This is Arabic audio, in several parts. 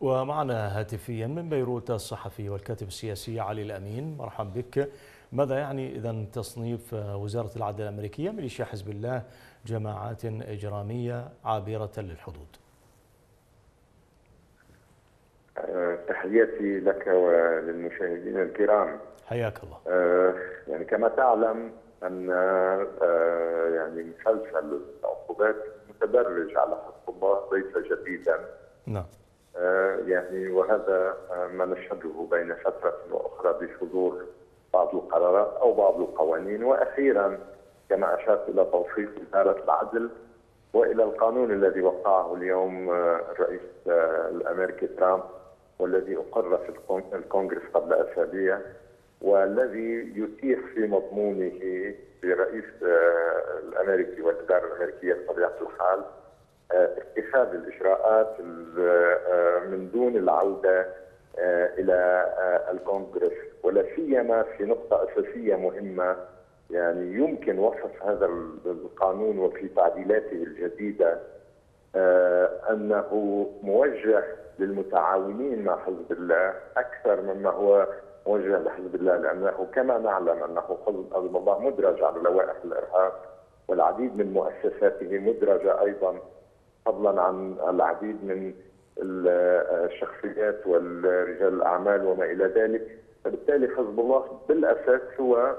ومعنا هاتفيا من بيروت الصحفي والكاتب السياسي علي الأمين. مرحبا بك. ماذا يعني إذا تصنيف وزارة العدل الأمريكية ميليشيا حزب الله جماعات إجرامية عابرة للحدود؟ تحياتي لك وللمشاهدين الكرام. حياك الله. يعني كما تعلم أن يعني مسلسل العقوبات متدرج على حق الله ليس جديدا. نعم. يعني وهذا ما نشهده بين فترة وأخرى بصدور بعض القرارات أو بعض القوانين. وأخيرا كما أشرت إلى توصيف وزارة العدل وإلى القانون الذي وقعه اليوم الرئيس الأمريكي ترامب والذي أقر في الكونغرس قبل أسابيع والذي يتيح في مضمونه لرئيس الأمريكي والإدارة الأمريكية بطبيعة الحال اتخاذ الإجراءات من دون العودة إلى الكونغرس. ولا سيما في نقطة أساسية مهمة يعني يمكن وصف هذا القانون وفي تعديلاته الجديدة أنه موجه للمتعاونين مع حزب الله أكثر مما هو موجه لحزب الله لأنه كما نعلم أنه حزب الله مدرج على لوائح الإرهاب والعديد من مؤسساته مدرجة أيضا فضلا عن العديد من الشخصيات والرجال الأعمال وما إلى ذلك. فبالتالي حزب الله بالأساس هو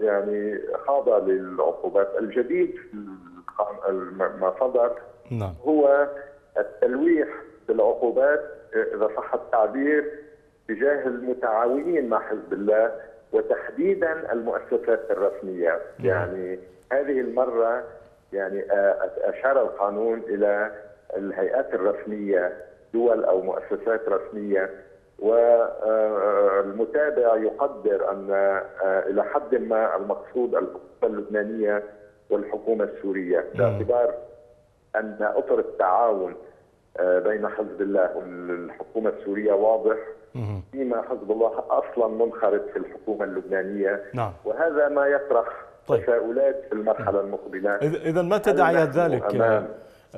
يعني خاضع للعقوبات. الجديد ما صدر نعم. هو التلويح بالعقوبات إذا صح التعبير تجاه المتعاونين مع حزب الله وتحديدا المؤسسات الرسميه يعني هذه المرة يعني أشار القانون إلى الهيئات الرسمية دول أو مؤسسات رسمية والمتابع يقدر أن إلى حد ما المقصود الحكومة اللبنانية والحكومة السورية. باعتبار أن أطر التعاون بين حزب الله والحكومة السورية واضح. فيما حزب الله أصلا منخرط في الحكومة اللبنانية. نعم. وهذا ما يطرح طيب. تساؤلات في المرحلة المقبلة. اذا ما تداعيات ذلك أمام.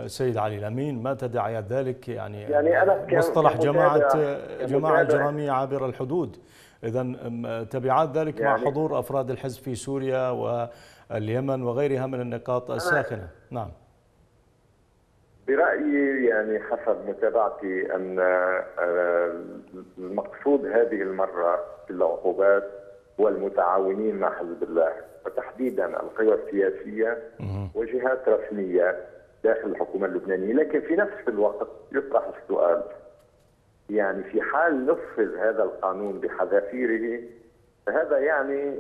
سيد علي الأمين ما تداعيات ذلك يعني, يعني أنا مصطلح جماعة جماعة اجراميه عابره الحدود. إذا تبعات ذلك يعني مع حضور أفراد الحزب في سوريا واليمن وغيرها من النقاط الساخنة. نعم. برأيي يعني حسب متابعتي أن المقصود هذه المرة في العقوبات هو المتعاونين مع حزب الله وتحديدا القوى السياسية وجهات رسمية داخل الحكومة اللبنانية، لكن في نفس الوقت يطرح السؤال يعني في حال نفذ هذا القانون بحذافيره فهذا يعني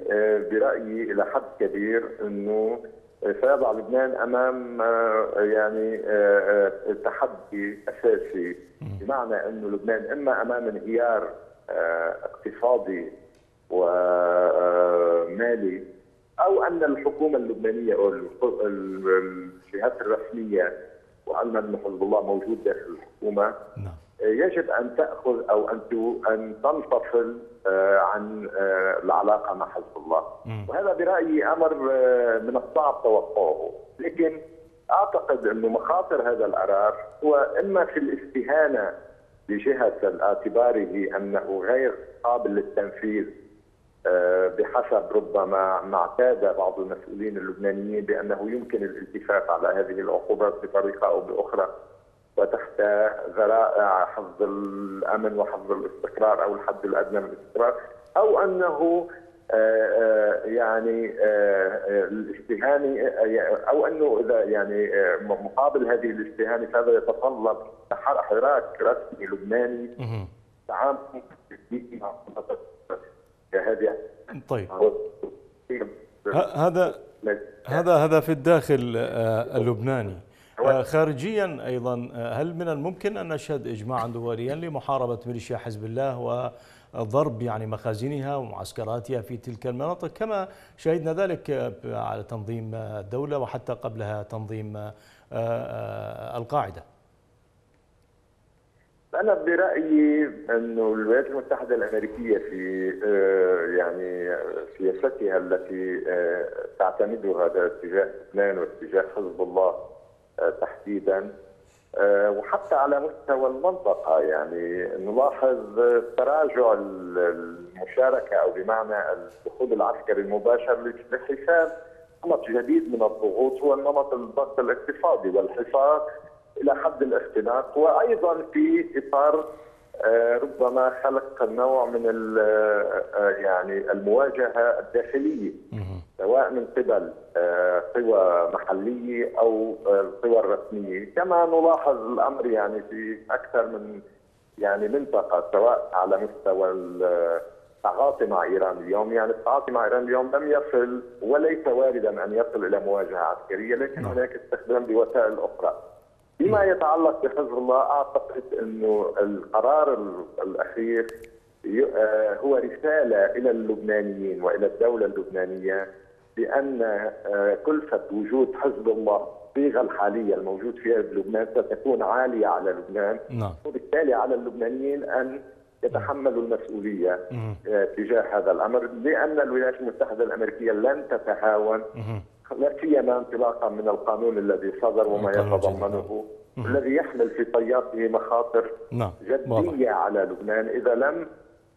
برأيي إلى حد كبير إنه سيضع لبنان أمام يعني تحدي أساسي. بمعنى إنه لبنان إما أمام انهيار اقتصادي ومالي أو أن الحكومة اللبنانية أو الجهات الرسمية وعلما ان حزب الله موجود داخل الحكومة نعم. يجب أن تأخذ أو أن أن تنفصل عن العلاقة مع حزب الله. وهذا برأيي أمر من الصعب توقعه لكن أعتقد انه مخاطر هذا القرار هو إما في الاستهانة بجهه اعتباره أنه غير قابل للتنفيذ بحسب ربما ما اعتاد بعض المسؤولين اللبنانيين بأنه يمكن الالتفاف على هذه العقوبات بطريقة أو بأخرى وتحت ذرائع حفظ الأمن وحفظ الاستقرار أو الحد الأدنى من الاستقرار أو أنه يعني الاستهانه أو أنه إذا يعني مقابل هذه الاستهانه فهذا يتطلب حراك رسمي لبناني تعامل مع طيب. هذا هذا هذا في الداخل اللبناني. خارجيا أيضا هل من الممكن أن نشهد اجماعا دوليا لمحاربة ميليشيا حزب الله وضرب يعني مخازنها ومعسكراتها في تلك المناطق؟ كما شهدنا ذلك على تنظيم الدولة وحتى قبلها تنظيم القاعدة. أنا برأيي أنه الولايات المتحدة الأمريكية في يعني سياستها التي تعتمدها تجاه لبنان واتجاه حزب الله تحديدا آه، وحتى على مستوى المنطقة. يعني نلاحظ تراجع المشاركة أو بمعنى الدخول العسكري المباشر لحساب نمط جديد من الضغوط هو النمط الضغط الاقتصادي والحفاظ إلى حد الاختناق وأيضا في إطار آه، ربما خلق نوع من آه، يعني المواجهة الداخلية سواء من قبل آه، قوى محلية أو القوى الرسمية، كما نلاحظ الأمر يعني في أكثر من يعني منطقة سواء على مستوى التعاطي مع إيران اليوم، يعني التعاطي مع إيران اليوم لم يصل وليس واردا أن يصل إلى مواجهة عسكرية، لكن نعم. هناك استخدام بوسائل أخرى. فيما يتعلق بحزب الله أعتقد إنه القرار الأخير آه، هو رسالة إلى اللبنانيين وإلى الدولة اللبنانية بأن آه، كلفة وجود حزب الله الصيغه الحاليه الموجود فيها بلبنان ستكون عالية على لبنان. نعم. وبالتالي على اللبنانيين أن يتحملوا المسؤولية آه، تجاه هذا الأمر لأن الولايات المتحدة الأمريكية لن تتهاون. لا سيما انطلاقا من القانون الذي صدر وما يتضمنه الذي يحمل في طياته مخاطر نعم. جدية على لبنان إذا لم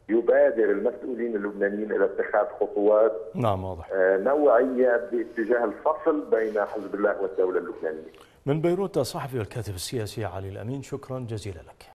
يبادر المسؤولين اللبنانيين إلى اتخاذ خطوات نعم واضح آه، نوعية باتجاه الفصل بين حزب الله والدولة اللبنانية. من بيروت الصحفي والكاتب السياسي علي الأمين شكرا جزيلا لك.